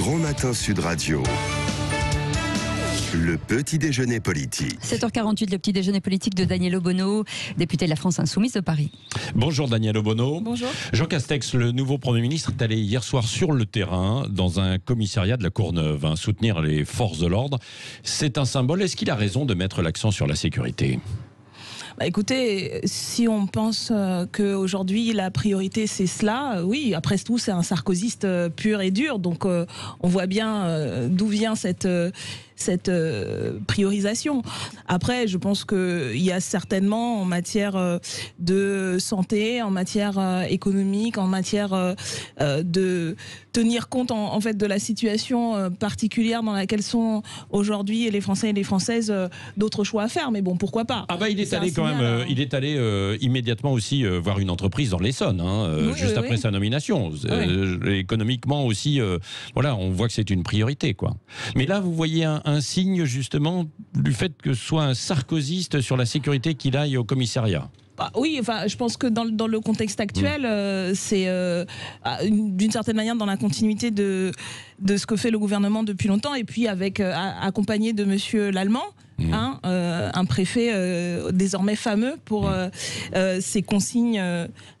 Grand Matin Sud Radio. Le petit déjeuner politique. 7h48, le petit déjeuner politique de Daniel Obono, député de la France Insoumise de Paris. Bonjour Daniel Obono. Bonjour. Jean Castex, le nouveau Premier ministre, est allé hier soir sur le terrain dans un commissariat de la Courneuve, hein, soutenir les forces de l'ordre. C'est un symbole. Est-ce qu'il a raison de mettre l'accent sur la sécurité? Bah, écoutez, si on pense euh, qu'aujourd'hui la priorité c'est cela, euh, oui, après tout c'est un sarkozyste euh, pur et dur, donc on voit bien d'où vient cette cette euh, priorisation. Après, je pense qu'il y a certainement en matière euh, de santé, en matière euh, économique, en matière de tenir compte en, en fait de la situation particulière dans laquelle sont aujourd'hui les Français et les Françaises, d'autres choix à faire. Mais bon, pourquoi pas? Ah bah il est allé quand même, signal, hein. il est allé immédiatement aussi voir une entreprise dans l'Essonne, hein, Oui, juste oui, après oui. sa nomination. Euh, économiquement aussi, voilà, on voit que c'est une priorité, quoi. Mais là, vous voyez un, un signe justement du fait que ce soit un sarkozyste sur la sécurité qu'il aille au commissariat. Bah oui, enfin, je pense que dans, le- dans le contexte actuel, euh, c'est euh, une- d'une certaine manière dans la continuité de, de ce que fait le gouvernement depuis longtemps, et puis avec euh, accompagné de Monsieur l'Allemand. Mmh. hein, euh, un préfet euh, désormais fameux pour Mmh. euh, ses consignes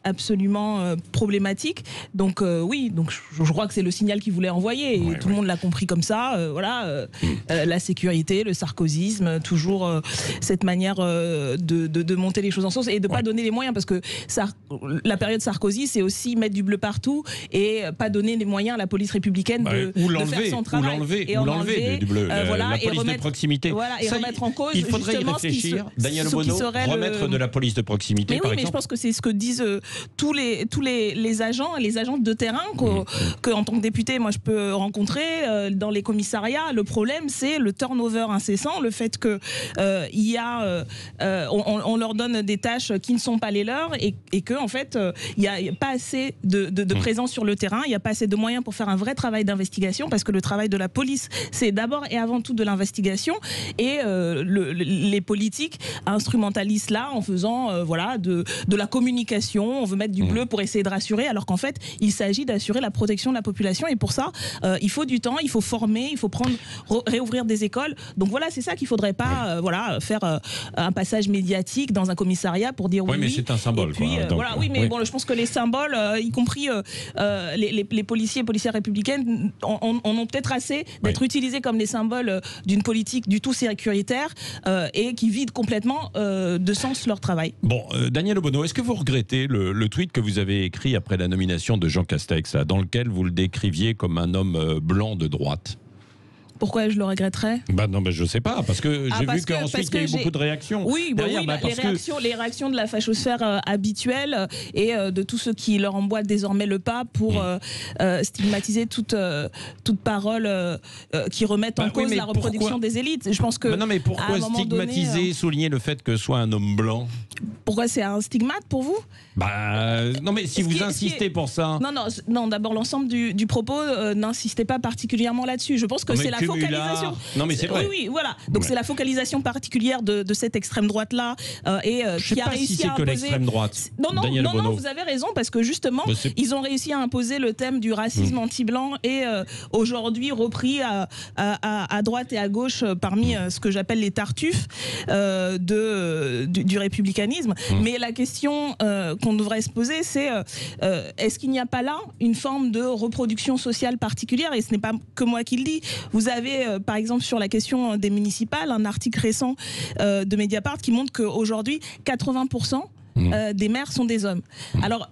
absolument problématiques. Donc oui, donc je, je crois que c'est le signal qu'il voulait envoyer. Et Ouais, tout le monde l'a compris comme ça. voilà, Mmh. la sécurité, le sarkozysme, toujours cette manière de, de- de monter les choses en sauce et de pas Ouais. donner les moyens parce que la période Sarkozy, c'est aussi mettre du bleu partout et pas donner les moyens à la police républicaine Bah, de, ou de faire ou l'enlever, ou du bleu, euh, voilà, la et police de proximité. Voilà, et Ça, remettre en cause il faudrait y justement ce qui se- réfléchir. Daniel ce qui le- remettre de la police de proximité, mais par oui, mais je pense que c'est ce que disent euh, tous les tous les, les agents et les agentes de terrain qu'au- que, en tant que député, moi je peux rencontrer euh, dans les commissariats. Le problème, c'est le turnover incessant, le fait que euh, il y a, euh, on, leur donne des tâches qui ne sont pas les leurs et, et que en fait il n'y a, y pas assez de, de, de Mm. présence sur le terrain, il n'y a pas assez de moyens pour faire un vrai travail d'investigation parce que le travail de la police, c'est d'abord et avant tout de l'investigation et euh, le- les politiques instrumentalisent là en faisant euh, voilà de, de la communication, on veut mettre du Mm. bleu pour essayer de rassurer alors qu'en fait il s'agit d'assurer la protection de la population et pour ça euh, il faut du temps, il faut former, il faut prendre re- réouvrir des écoles. Donc voilà, c'est ça qu'il faudrait pas euh, voilà faire euh, un passage médiatique dans un commissariat pour dire oui. Oui, mais oui. c'est un symbole, Et puis, quoi, euh, donc, voilà, oui, mais oui. bon, je pense que les symboles, euh, y compris euh, euh, les, les- les policiers et policières républicaines, en, en- en ont peut-être assez d'être utilisés comme des symboles euh, d'une politique du tout sécuritaire euh, et qui vident complètement euh, de sens leur travail. Bon, euh, Daniel Obono, est-ce que vous regrettez le, tweet que vous avez écrit après la nomination de Jean Castex, dans lequel vous le décriviez comme un homme blanc de droite? Pourquoi je le regretterais? Bah non, mais je sais pas, parce que Ah, j'ai vu que- qu'ensuite parce il y a eu beaucoup de réactions. Oui, bah derrière, oui, bah, bah, les, parce que- réactions, les réactions de la fachosphère euh, habituelle et euh, de tous ceux qui leur emboîtent désormais le pas pour Mm. euh, euh, stigmatiser toute, euh, toute parole qui remette en Bah oui, cause la reproduction pourquoi- des élites. Je pense que Bah non, mais pourquoi donné, stigmatiser, euh, souligner le fait que soit un homme blanc? Pourquoi c'est un stigmate pour vous? Bah non, mais si Ce vous est- ce insistez est- pour ça. Non, non, non. D'abord, l'ensemble du, du propos euh, n'insistez pas particulièrement là-dessus. Je pense que c'est la. Focalisation. Non, mais c'est vrai. Oui, oui, voilà. Donc Ouais. c'est la focalisation particulière de, de cette extrême droite là et euh, Je sais qui a pas réussi si c'est à que imposer. l'extrême droite. Non, non, Daniel non, non, vous avez raison parce que justement, Bah, ils ont réussi à imposer le thème du racisme Mm. anti-blanc et euh, aujourd'hui repris à, à- droite et à gauche euh, parmi euh, ce que j'appelle les tartuffes euh, de, euh, du, du républicanisme. Mm. Mais la question euh, qu'on devrait se poser, c'est euh, euh, est-ce qu'il n'y a pas là une forme de reproduction sociale particulière? Et ce n'est pas que moi qui le dis. Vous avez, euh, par exemple, sur la question des municipales, un article récent euh, de Mediapart qui montre qu'aujourd'hui, 80% Mm. euh, des maires sont des hommes. Alors,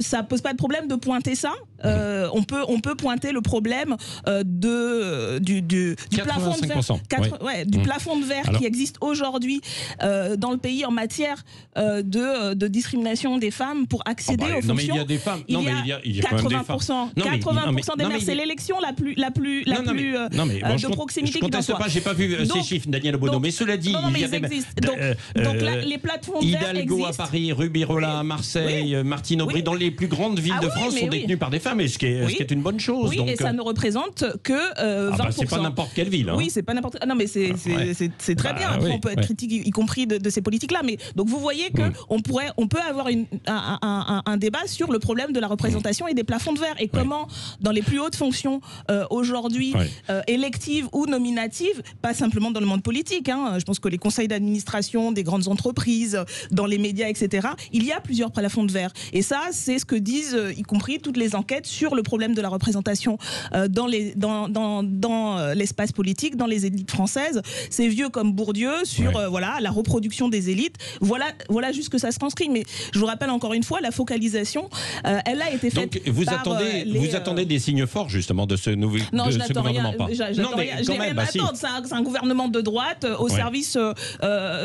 ça pose pas de problème de pointer ça. Euh, on peut on peut pointer le problème euh, de euh, du, du, du plafond de verre, 85%, Quatre- ouais, du Mm. plafond de verre Alors- qui existe aujourd'hui euh, dans le pays en matière euh, de, de discrimination des femmes pour accéder Ah bah, aux non, mais fonctions. il y a des femmes. Il non, y mais a il y a, il y a quand même des femmes. 80%, Non, mais- 80% mais- des maires, mais c'est l'élection la plus la plus la plus mais, euh, mais euh, de proximité je conteste pas, j'ai pas vu euh, ces Donc- chiffres, Daniel donc- mais cela dit, non, non, mais il y a des existent. Donc, euh, donc euh, là, les plateformes vertes Hidalgo à existent. Paris, Rubirola à Marseille, euh, Martine Aubry, Oui. dans les les plus grandes villes Ah de oui, France sont oui. détenues par des femmes, et ce qui est, Oui. ce qui est une bonne chose. Oui, donc, et ça euh, ne représente que euh, 20%. ah bah, c'est pas n'importe quelle ville. hein. Oui, c'est pas n'importe. Ah non, mais c'est Ouais. très Bah, bien. Après, on peut être critique, y compris de, de ces politiques-là. Mais donc, vous voyez que Mm. on pourrait, on peut avoir une, un, un- un- un débat sur le problème de la représentation et des plafonds de verre et comment, dans les plus hautes fonctions euh, aujourd'hui, euh, électives ou nominatives, pas simplement dans le monde politique. hein, je pense que les conseils d'administration des grandes entreprises, dans les médias, etc. Il y a plusieurs plafonds de verre. Et ça, c'est ce que disent, euh, y compris toutes les enquêtes sur le problème de la représentation euh, dans les dans dans, dans euh, l'espace politique, dans les élites françaises. C'est vieux comme Bourdieu sur Ouais. voilà la reproduction des élites. Voilà voilà juste que ça se transcrit. Mais je vous rappelle encore une fois, la focalisation, elle a été faite. Donc vous par, attendez, les, vous attendez des signes forts justement de ce nouveau non, de je ce n'attends rien. gouvernement pas. non mais quand même, bah, si. C'est un, gouvernement de droite au Ouais. service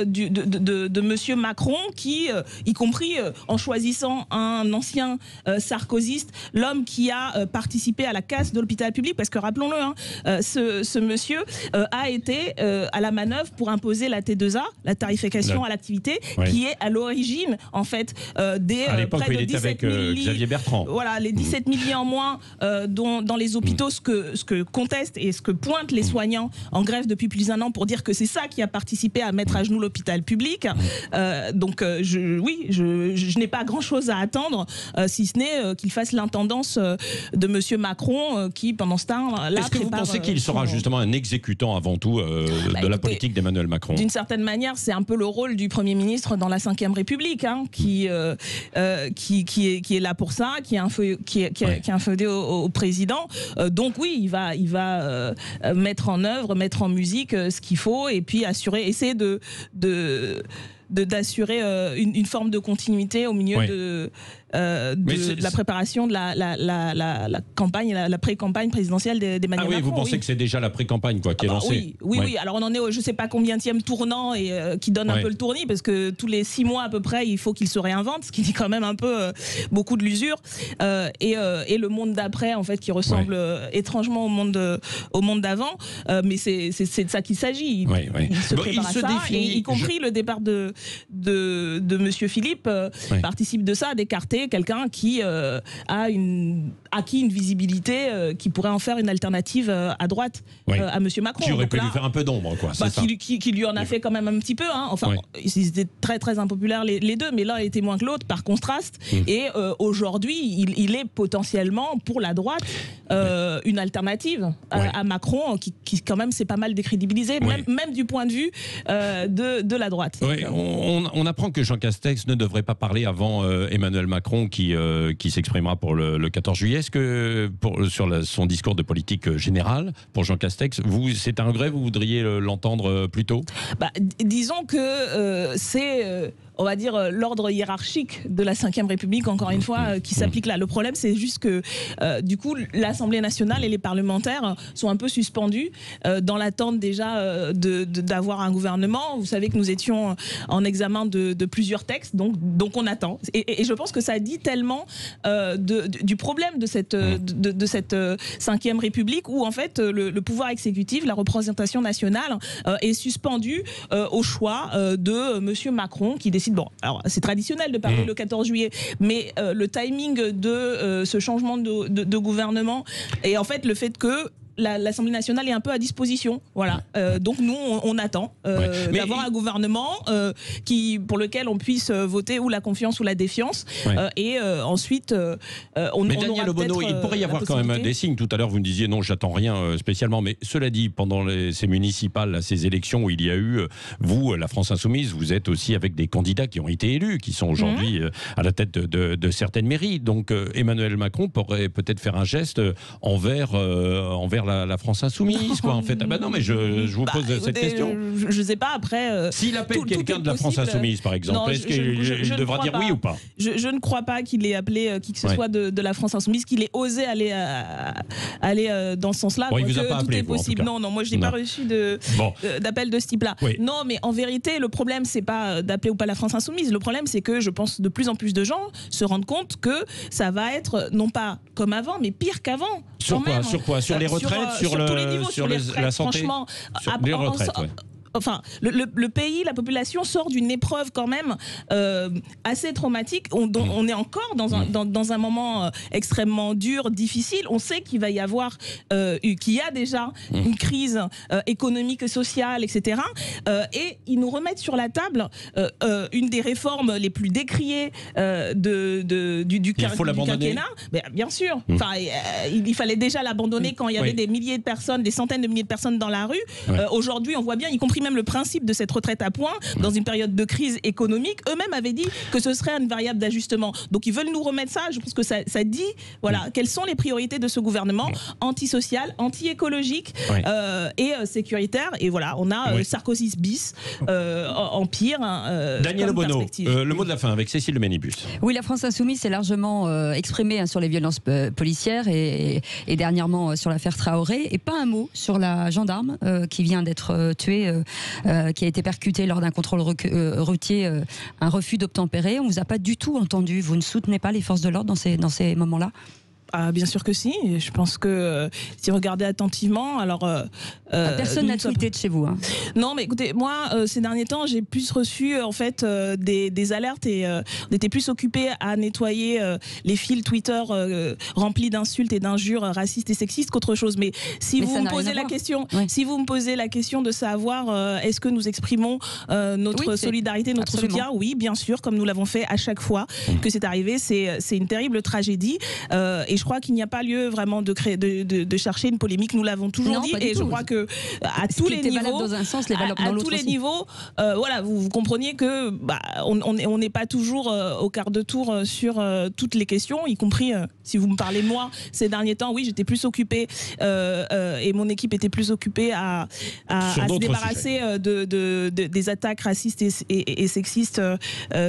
du- de, de, de- de Monsieur Macron, qui, y compris en choisissant un ancien euh, sarkoziste, l'homme qui a euh, participé à la casse de l'hôpital public, parce que rappelons-le, hein, euh, ce, ce monsieur a été à la manœuvre pour imposer la T2A, la tarification à l'activité, qui est à l'origine en fait des À près de était 17 avec 000 euh, lits Xavier Bertrand. voilà, les 17 000 lits en moins dont, dans les hôpitaux, ce, que, ce que contestent et ce que pointent les soignants en grève depuis plus d'un an pour dire que c'est ça qui a participé à mettre à genoux l'hôpital public. Donc, je, oui, je, n'ai pas grand-chose à attendre, si ce n'est euh, qu'il fasse l'intendance euh, de Monsieur Macron, euh, qui, pendant ce temps-là, Est-ce que vous pensez euh, qu'il sera justement un exécutant avant tout euh, Bah, de la politique d'Emmanuel Macron? D'une certaine manière, c'est un peu le rôle du Premier ministre dans la Ve République, hein, qui, euh, euh, qui, qui, est, qui est là pour ça, qui est, qui est, qui est- Ouais. qui est inféodé au, au président. Euh, donc oui, il va, il va euh, euh, mettre en œuvre, mettre en musique euh, ce qu'il faut et puis assurer, essayer de de- d'assurer euh, une, une forme de continuité au milieu de, euh, de, la préparation de la, la, la, la, campagne, la, pré-campagne présidentielle d'E- Ah d'Emmanuel oui, Macron. vous pensez oui. que c'est déjà la pré-campagne quoi, qui est Ah bah lancée oui, oui. Alors on en est, au, je sais pas combien tournant et euh, qui donne un peu le tournis parce que tous les six mois à peu près, il faut qu'il se réinvente, ce qui dit quand même un peu beaucoup de l'usure. Et, et le monde d'après, en fait, qui ressemble étrangement au monde de- au monde d'avant. Mais c'est de ça qu'il s'agit. Il, il se Bon, prépare il à se ça, définit- et y compris le départ de de, de Monsieur Philippe euh, participe de ça, d'écarter quelqu'un qui euh, a une acquis une visibilité euh, qui pourrait en faire une alternative à droite à Monsieur Macron. Qui aurait Donc pu là- lui faire un peu d'ombre quoi, bah, qui, lui- qui- qui lui en a fait quand même un petit peu. hein. Enfin, ils étaient très très impopulaires les, les deux, mais l'un était moins que l'autre par contraste. Mm. Et euh, aujourd'hui, il, il est potentiellement pour la droite euh, une alternative à, Ouais. à Macron, qui, qui quand même s'est pas mal décrédibilisé, Ouais. même, même du point de vue euh, de, de la droite. On, on- apprend que Jean Castex ne devrait pas parler avant euh, Emmanuel Macron qui, euh, qui s'exprimera pour le, le 14 juillet. Est-ce que sur son discours de politique euh, générale pour Jean Castex, vous, c'est un regret, vous voudriez l'entendre plus tôt? Bah, disons que c'est, on va dire, euh, l'ordre hiérarchique de la Ve République, encore une fois, euh, qui s'applique là. Le problème, c'est juste que, euh, du coup, l'Assemblée nationale et les parlementaires sont un peu suspendus euh, dans l'attente déjà euh, de- de- d'avoir un gouvernement. Vous savez que nous étions en examen de, de plusieurs textes, donc, donc on attend. Et, et- et je pense que ça dit tellement du problème de cette, euh, de, cette Ve République où, en fait, le, le pouvoir exécutif, la représentation nationale, est suspendu euh, au choix de Monsieur Macron qui décide. Bon, alors c'est traditionnel de parler Mmh. le 14 juillet, mais euh, le timing de euh, ce changement de, de- de gouvernement et en fait le fait que la- l'Assemblée nationale est un peu à disposition. Voilà. Euh, donc nous, on, on attend euh, Ouais. D'avoir il- un gouvernement euh, qui, pour lequel on puisse voter ou la confiance ou la défiance. Ouais. Et ensuite, on, Mais on Daniel Obono, il pourrait y avoir quand même des signes. Tout à l'heure, vous me disiez non, j'attends rien spécialement. Mais cela dit, pendant les- ces municipales, ces élections où il y a eu, vous, la France Insoumise, vous êtes aussi avec des candidats qui ont été élus, qui sont aujourd'hui euh, à la tête de, de- de certaines mairies. Donc Emmanuel Macron pourrait peut-être faire un geste euh, envers, euh, la, la France Insoumise, quoi, en fait. Ah bah non, mais je, je vous Bah, pose cette question. Je, je sais pas après. euh, S'il appelle quelqu'un de la France. Insoumise, par exemple, est-ce qu'il ne devra dire pas. oui ou pas? Je, je ne crois pas qu'il ait appelé euh, qui que ce Ouais. soit de, de la France insoumise, qu'il ait osé aller, à- aller euh, dans ce sens-là. Bon, il vous a pas appelé, vous, possible. Non, non, moi je n'ai pas reçu euh, d'appel de ce type-là. Non, mais en vérité, le problème c'est pas euh, d'appeler ou pas la France insoumise. Le problème c'est que je pense de plus en plus de gens se rendent compte que ça va être euh, non pas comme avant, mais pire qu'avant. Sur quoi? Sur quoi? Sur Euh, les retraites Sur tous le- les niveaux, sur les les- retraites, la santé Franchement, Sur à- les retraites, en- ouais. Enfin, le, le- le pays, la population sort d'une épreuve quand même euh, assez traumatique. On, dont on est encore dans un, dans, dans un moment euh, extrêmement dur, difficile. On sait qu'il va y avoir, euh, eu- qu'il y a déjà une crise économique et sociale, etc. Et ils nous remettent sur la table une des réformes les plus décriées de, de- du, du, Il faut du quinquennat. Mais bien sûr. Enfin, il, il fallait déjà l'abandonner quand il y avait Oui. des milliers de personnes, des centaines de milliers de personnes dans la rue. Ouais. Aujourd'hui, on voit bien, y compris même le principe de cette retraite à points, dans une période de crise économique, eux-mêmes avaient dit que ce serait une variable d'ajustement. Donc ils veulent nous remettre ça. Je pense que ça, ça dit, voilà, quelles sont les priorités de ce gouvernement antisocial, anti-écologique euh, et euh, sécuritaire. Et voilà, on a euh, Oui. Sarkozy bis, euh, en en pire. hein, euh, Daniel euh, le mot de la fin avec Cécile de Ménibus. Oui, la France insoumise s'est largement euh, exprimée hein, sur les violences policières et, et dernièrement euh, sur l'affaire Traoré. Et pas un mot sur la gendarme euh, qui vient d'être euh, tuée, euh, euh, qui a été percutée lors d'un contrôle euh, routier, euh, un refus d'obtempérer. On vous a pas du tout entendu. Vous ne soutenez pas les forces de l'ordre dans ces, dans ces moments-là? Ah, bien sûr que si. Et Je pense que euh, si vous regardez attentivement, alors. euh, euh, Personne n'a tweeté de chez vous. hein. Non, mais écoutez, moi, euh, ces derniers temps, j'ai plus reçu en fait euh, des, des alertes et euh, on était plus occupés à nettoyer euh, les fils Twitter euh, remplis d'insultes et d'injures racistes et sexistes qu'autre chose. Mais si Mais vous me posez la voir. question, si vous me posez la question de savoir euh, est-ce que nous exprimons euh, notre Oui, solidarité, notre absolument. soutien, oui, bien sûr, comme nous l'avons fait à chaque fois que c'est arrivé. C'est c'est une terrible tragédie euh, et je crois qu'il n'y a pas lieu vraiment de créer, de, de, de chercher une polémique. Nous l'avons toujours Non, dit et je crois que à Ce tous qui les niveaux dans un sens, les à, valable à dans tous l'autre les aussi. niveaux, euh, voilà, vous, vous compreniez que bah, on on est- on n'est pas toujours euh, au quart de tour euh, sur euh, toutes les questions, y compris euh, si vous me parlez moi ces derniers temps. Oui, j'étais plus occupée euh, euh, et mon équipe était plus occupée à, à, Sur à se débarrasser de, de- de- des attaques racistes et, et- et sexistes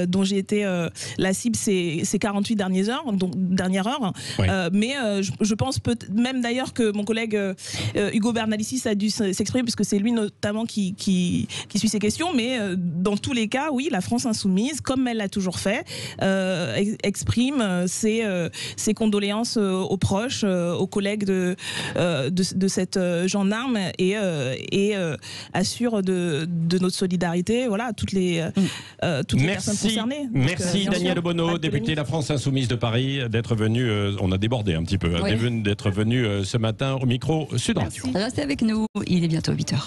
dont j'ai été euh, la cible ces, ces 48 dernières heures, donc dernières heures. Ouais. Euh, mais euh, je, je pense peut même d'ailleurs que mon collègue euh, Hugo Bernalicis a dû s'exprimer puisque c'est lui notamment qui, qui, qui suit ces questions. Mais dans tous les cas, oui, la France insoumise, comme elle l'a toujours fait, ex- exprime ses, ses condoléances aux proches, aux collègues de, de, de cette gendarme et, et assure de, de notre solidarité voilà, à toutes les, euh, toutes les personnes Merci, concernées. Donc, merci euh, Daniel de député polémique. La France Insoumise de Paris, d'être venu, euh, on a débordé un petit peu, hein, Oui. d'être venu euh, ce matin au micro Sud Radio. Restez avec nous. Il est bientôt 8 h